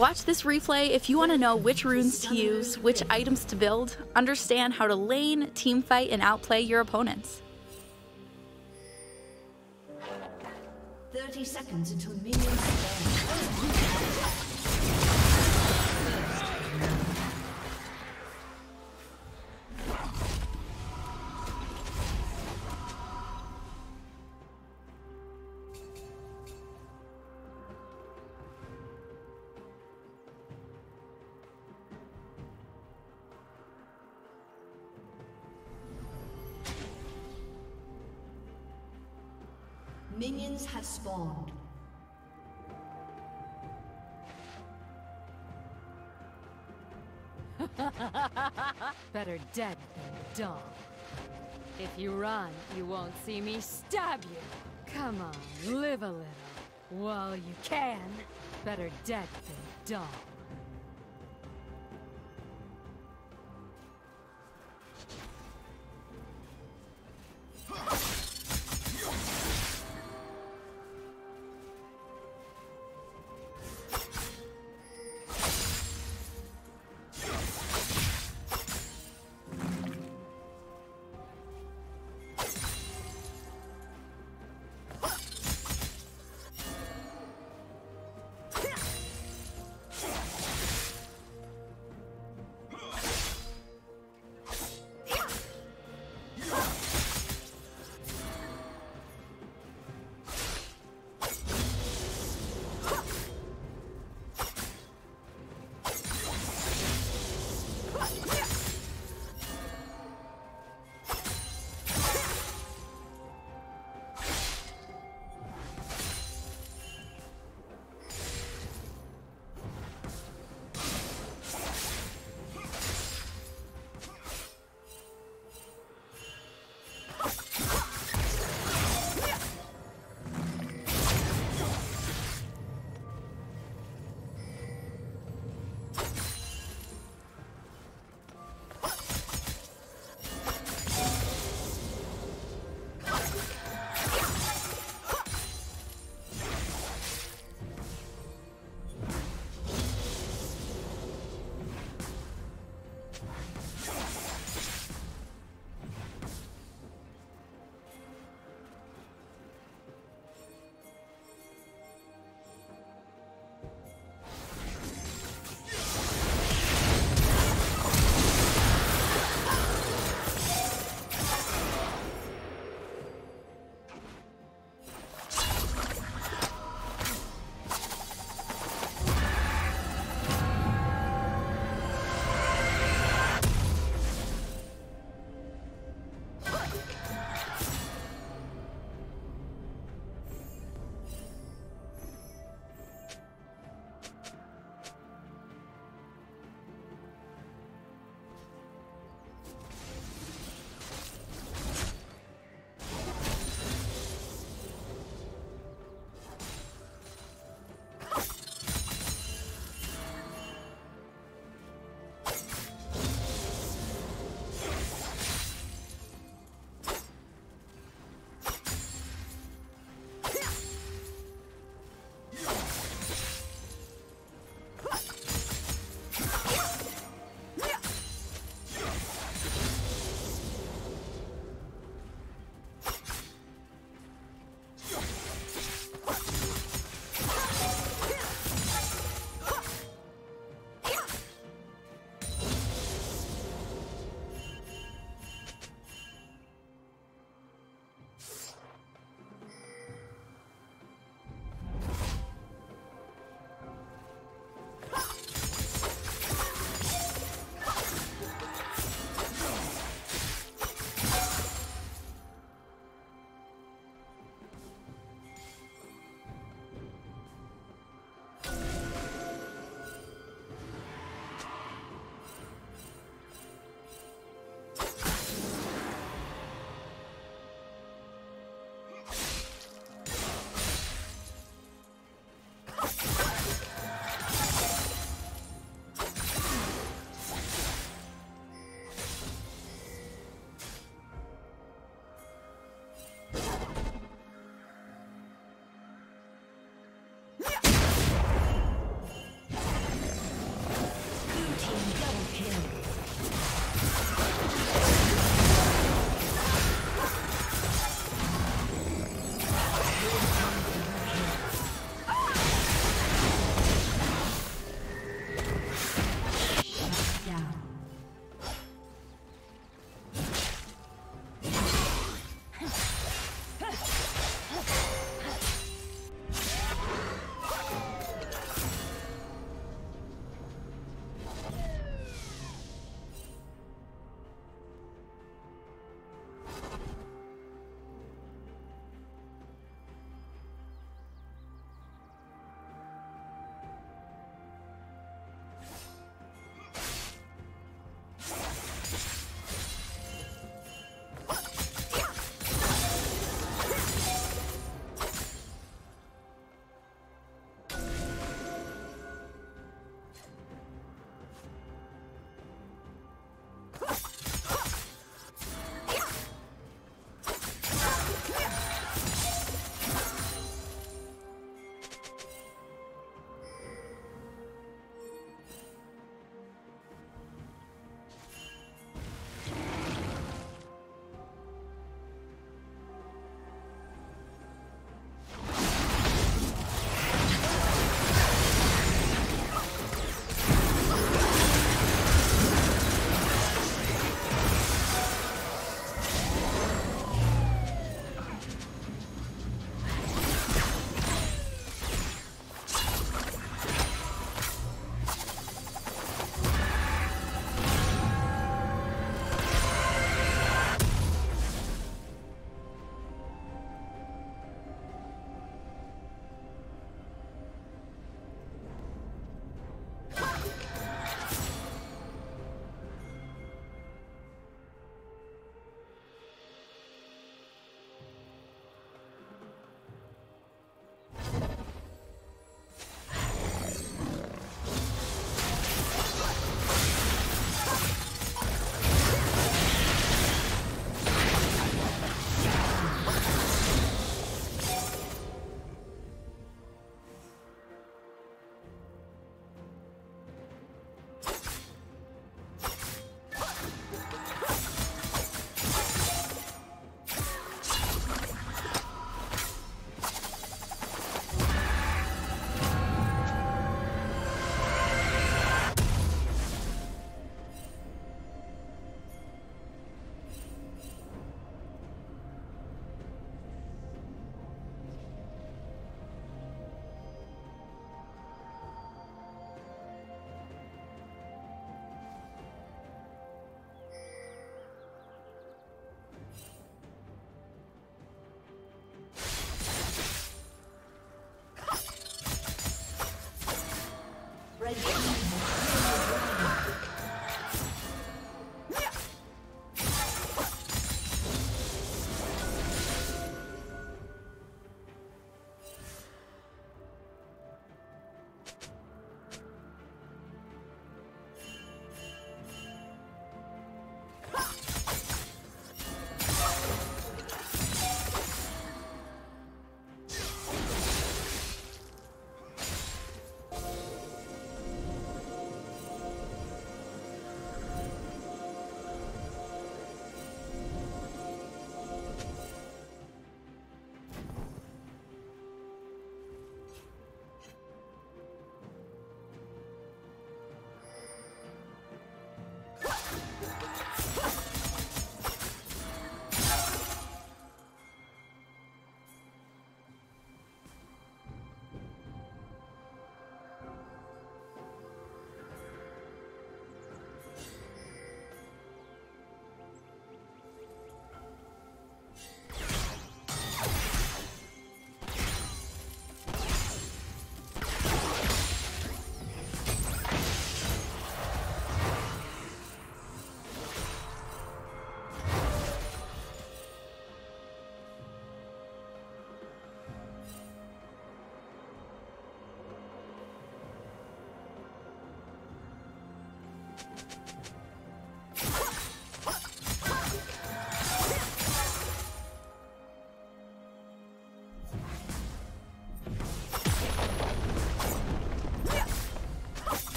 Watch this replay if you want to know which runes to use, which items to build, understand how to lane, teamfight, and outplay your opponents. 30 seconds until minions. Spawned. Better dead than dumb. If you run, you won't see me stab you. Come on, live a little. While you can. Better dead than dumb.